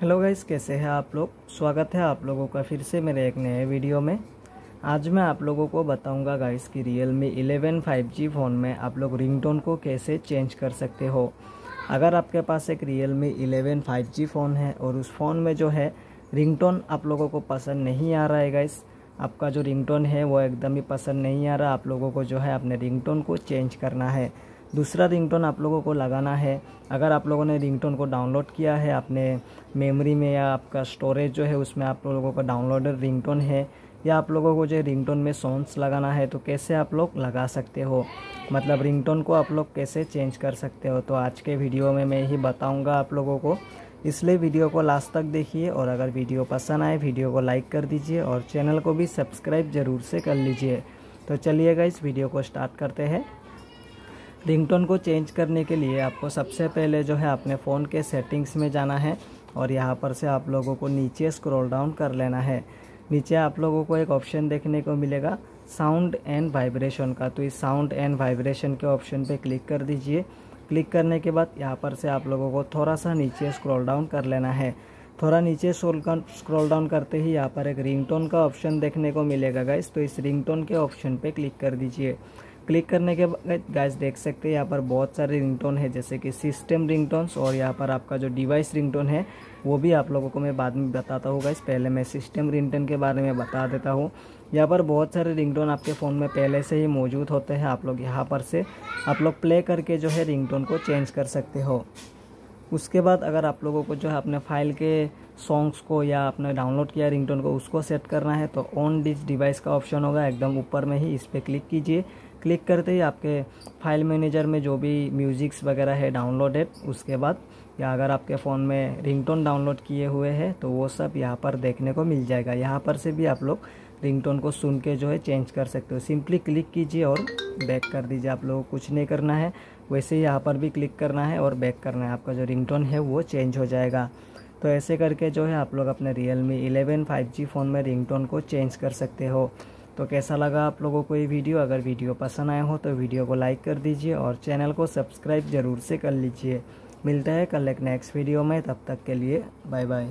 Hello guys, कैसे हैं आप लोग? स्वागत है आप लोगों का फिर से मेरे एक नए वीडियो में। आज मैं आप लोगों को बताऊँगा गाइस कि रियल मी 11 5G फ़ोन में आप लोग रिंगटोन को कैसे चेंज कर सकते हो। अगर आपके पास एक रियल मी 11 5G फ़ोन है और उस फ़ोन में जो है रिंगटोन आप लोगों को पसंद नहीं आ रहा है गाइस, आपका जो रिंगटोन है वो एकदम ही पसंद नहीं आ रहा, आप लोगों को जो है अपने रिंगटोन को चेंज करना है। दूसरा रिंगटोन आप लोगों को लगाना है। अगर आप लोगों ने रिंगटोन को डाउनलोड किया है अपने मेमोरी में या आपका स्टोरेज जो है, उसमें आप लोगों का डाउनलोडेड रिंगटोन है, या आप लोगों को जो रिंगटोन में सॉन्ग्स लगाना है तो कैसे आप लोग लगा सकते हो? मतलब रिंगटोन को आप लोग कैसे चेंज कर सकते हो? तो आज के वीडियो में मैं ही बताऊँगा आप लोगों को। इसलिए वीडियो को लास्ट तक देखिए, और अगर वीडियो पसंद आए वीडियो को लाइक कर दीजिए, और चैनल को भी सब्सक्राइब ज़रूर से कर लीजिए। तो चलिएगा इस वीडियो को स्टार्ट करते हैं। रिंगटोन को चेंज करने के लिए आपको सबसे पहले जो है अपने फ़ोन के सेटिंग्स में जाना है और यहाँ पर से आप लोगों को नीचे स्क्रॉल डाउन कर लेना है। नीचे आप लोगों को एक ऑप्शन देखने को मिलेगा, साउंड एंड वाइब्रेशन का। तो इस साउंड एंड वाइब्रेशन के ऑप्शन पे क्लिक कर दीजिए। क्लिक करने के बाद यहाँ पर से आप लोगों को थोड़ा सा नीचे स्क्रॉल डाउन कर लेना है। थोड़ा नीचे स्क्रॉल डाउन करते ही यहाँ पर एक रिंगटोन का ऑप्शन देखने को मिलेगा, गाइस। तो इस रिंगटोन के ऑप्शन पे क्लिक कर दीजिए। क्लिक करने के बाद गैस देख सकते हैं, यहाँ पर बहुत सारे रिंगटोन है, जैसे कि सिस्टम रिंगटोन्स और यहाँ पर आपका जो डिवाइस रिंगटोन है, वो भी आप लोगों को मैं बाद में बताता हूँ गैस पहले मैं सिस्टम रिंगटोन के बारे में बता देता हूँ। यहाँ पर बहुत सारे रिंगटोन आपके फ़ोन में पहले से ही मौजूद होते हैं, आप लोग यहाँ पर से, आप लोग प्ले करके जो है रिंगटोन को चेंज कर सकते हो। उसके बाद अगर आप लोगों को जो है अपने फ़ाइल के सॉन्ग्स को या आपने डाउनलोड किया रिंगटोन को, उसको सेट करना है तो ऑन डिस डिवाइस का ऑप्शन होगा, एकदम ऊपर में ही इस पर क्लिक कीजिए। क्लिक करते ही आपके फ़ाइल मैनेजर में जो भी म्यूज़िक्स वगैरह है डाउनलोडेड उसके बाद या अगर आपके फ़ोन में रिंगटोन डाउनलोड किए हुए हैं तो वो सब यहाँ पर देखने को मिल जाएगा। यहाँ पर से भी आप लोग रिंगटोन को सुन के जो है चेंज कर सकते हो। सिंपली क्लिक कीजिए और बैक कर दीजिए। आप लोगों को कुछ नहीं करना है। वैसे ही यहाँ पर भी क्लिक करना है और बैक करना है। आपका जो रिंगटोन है, वो चेंज हो जाएगा। तो ऐसे करके जो है आप लोग अपने Realme eleven five G phone में रिंगटोन को चेंज कर सकते हो। तो कैसा लगा आप लोगों को ये वीडियो? अगर वीडियो पसंद आया हो तो वीडियो को लाइक कर दीजिए और चैनल को सब्सक्राइब ज़रूर से कर लीजिए। मिलता है कल एक नेक्स्ट वीडियो में, तब तक के लिए बाय बाय